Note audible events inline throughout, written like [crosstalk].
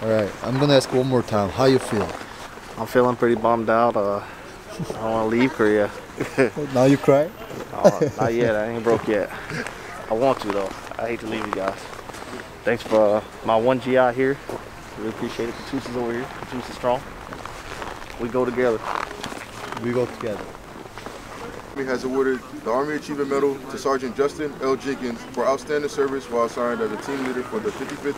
All right, I'm gonna ask one more time. How you feel? I'm feeling pretty bummed out. Uh, I don't want to leave Korea. [laughs] now you cry? Uh, not yet. I ain't broke yet. I want to though. I hate to leave you guys. Thanks for uh, my one G out here. Really appreciate it. Katus is over here. Katus is strong. We go together. We go together. Army has awarded the Army Achievement Medal to Sergeant Justin L. Jenkins for outstanding service while assigned as a team leader for the 55th.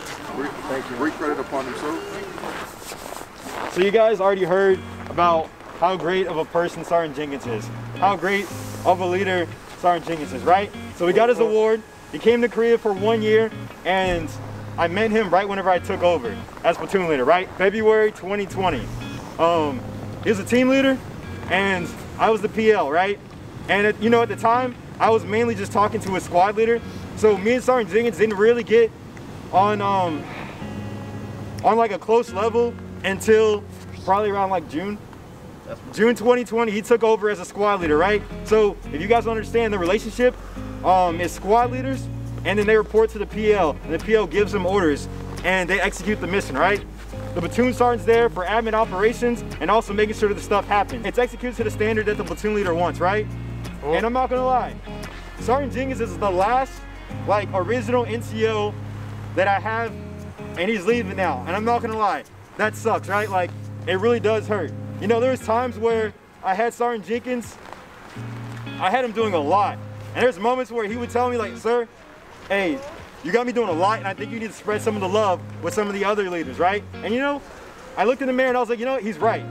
Thank you. Great credit upon himself. So you guys already heard about how great of a person Sergeant Jenkins is, how great of a leader Sergeant Jenkins is, right? So we got his award. He came to Korea for one year, and I met him right whenever I took over as platoon leader, right? February 2020. Um, he was a team leader, and I was the PL, right? And at, you know, at the time, I was mainly just talking to a squad leader. So me and Sergeant Jenkins didn't really get on um, on like a close level until probably around like June. June 2020, he took over as a squad leader, right? So if you guys understand the relationship, um, is squad leaders, and then they report to the PL, and the PL gives them orders, and they execute the mission, right? The platoon sergeant's there for admin operations and also making sure that the stuff happens. It's executed to the standard that the platoon leader wants, right? Oh. And I'm not gonna lie, Sergeant Jenkins is the last like original NCO that I have and he's leaving now. And I'm not gonna lie, that sucks, right? Like, it really does hurt. You know, there's times where I had Sergeant Jenkins, I had him doing a lot. And there's moments where he would tell me like, sir, hey, you got me doing a lot and I think you need to spread some of the love with some of the other leaders, right? And you know, I looked in the mirror and I was like, you know what, he's right.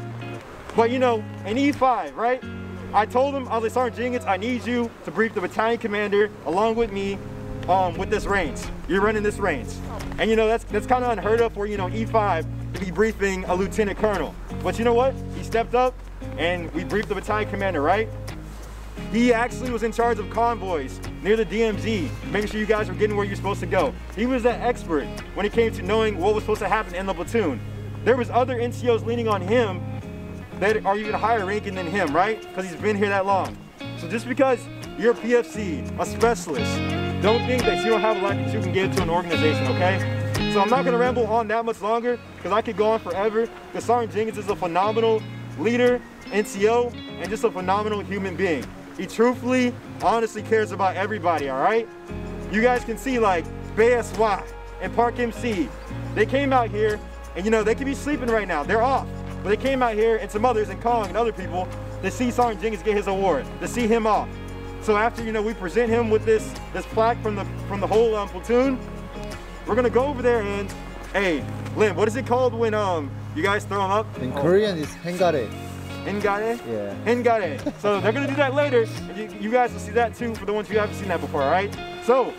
But you know, an E5, right? I told him, I was like, Sergeant Jenkins, I need you to brief the battalion commander along with me um, with this range. You're running this range. And you know, that's that's kind of unheard of for, you know, E5 to be briefing a lieutenant colonel. But you know what? He stepped up and we briefed the battalion commander, right? He actually was in charge of convoys near the DMZ, making sure you guys were getting where you're supposed to go. He was that expert when it came to knowing what was supposed to happen in the platoon. There was other NCOs leaning on him that are even higher ranking than him, right? Because he's been here that long. So just because you're a PFC, a specialist, don't think that you don't have a lot that you can give to an organization, okay? So I'm not gonna ramble on that much longer because I could go on forever. Because Sergeant Jenkins is a phenomenal leader, NCO, and just a phenomenal human being. He truthfully, honestly cares about everybody, all right? You guys can see like BSY and Park MC, they came out here and you know, they could be sleeping right now, they're off. But they came out here and some others and Kong and other people to see Sergeant Jenkins get his award, to see him off. So after you know we present him with this this plaque from the from the whole um, platoon, we're gonna go over there and hey, Lynn, what is it called when um you guys throw them up? In oh. Korean, it's hengare. Hengare? Yeah. Hengare. [laughs] so they're gonna do that later, you, you guys will see that too for the ones who haven't seen that before. All right. So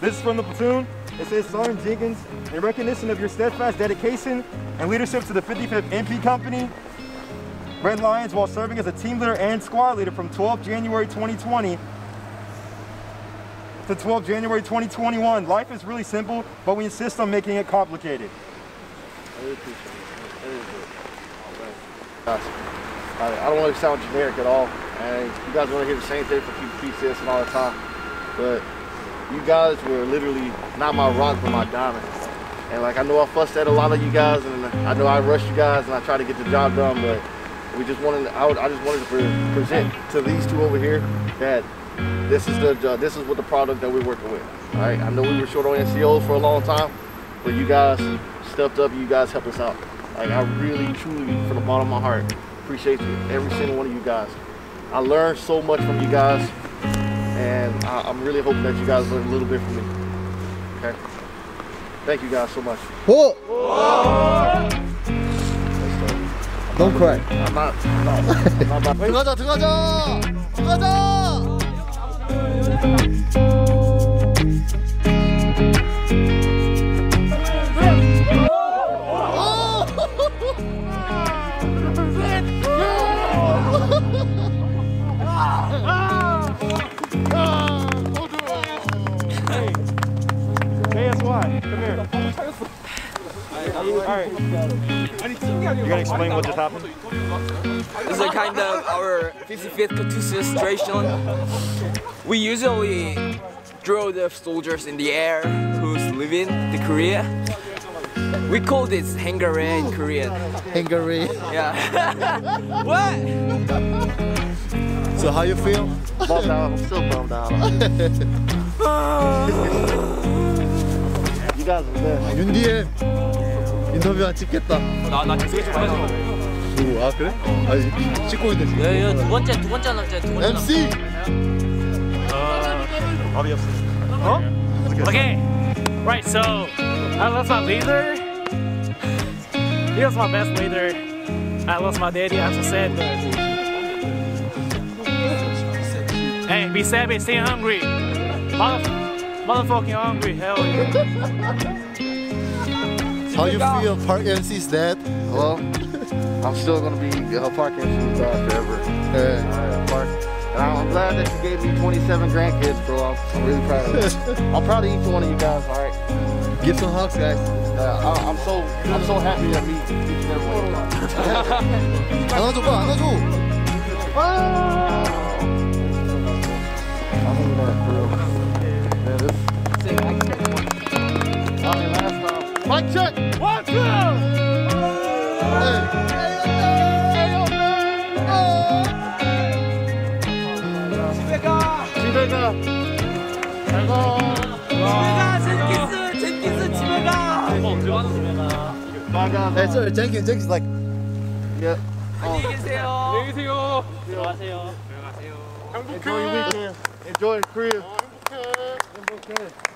this is from the platoon. It says Sergeant Jenkins, in recognition of your steadfast dedication and leadership to the 55th MP Company, Red Lions, while serving as a team leader and squad leader from 12 January 2020 to 12 January 2021. Life is really simple, but we insist on making it complicated. I. I don't want to sound generic at all, and you guys want to hear the same thing from PCS and all the time, but you guys were literally not my rock but my diamond. And like I know I fussed at a lot of you guys and I know I rushed you guys and I tried to get the job done, but we just wanted I, would, I just wanted to pre present to these two over here that this is the uh, this is what the product that we're working with. All right, I know we were short on NCOs for a long time, but you guys stepped up. You guys helped us out. Like I really, truly, from the bottom of my heart, appreciate you, every single one of you guys. I learned so much from you guys and I, am really hoping that you guys learn a little bit from me. Okay? Thank you guys so much. Whoa! Whoa! Don't cry. I'm not. I'm not. I'm not. 들어가자, 들어가자, 들어가자. [laughs] Alright. You gonna explain what just happened? This is a kind of our 55th KATUSA situation. We usually drill the soldiers in the air who's leaving the Korea. We call this hangare in Korean. Hungary. Yeah. [laughs] what? So how you feel? Bummed out. I'm still bummed out. The best. 윤디엠 인터뷰 안 찍겠다. 나나 계속 좀 해줘. 오, 아 그래? 아 찍고 있는데. 예, 예, 두 번째 두 번째 남자 두 번째. MC. 답이 없어. Okay, right. So I lost my leader. He was my best leader. I lost my daddy. I'm so sad, but hey, be sad, but stay hungry. Mother, motherfucking hungry. Hell yeah. [laughs] How you feel? Park MC's dead. Well, I'm still gonna be a park MC dog forever. 예. Alright, Park. And I'm glad that you gave me 27 grandkids, bro. I'm, I'm really proud of you. [laughs] I'm proud of each one of you guys. All right. Give some hugs, guys. Uh, I, I'm so I'm so happy to meet each and every one of you. 안아줘봐, 안아줘. I mean that for 셋! 원, 투! 집에 가! 집에 가! 잘 가! 집에 가! like. Yeah. 안녕히 계세요. 안녕히 계세요. 들어가세요. 들어가세요. 행복해. Enjoy Korea. 행복해. 행복해.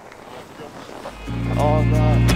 Oh, God.